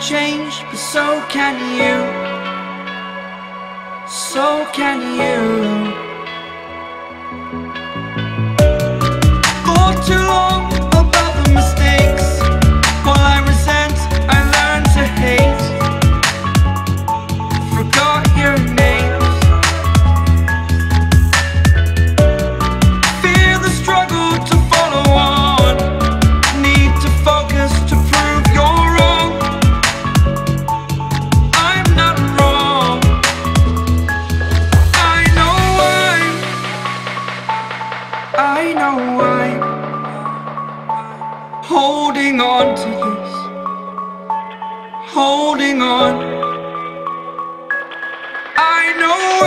Change, but so can you. So can you. For too holding on to this, holding on. I know.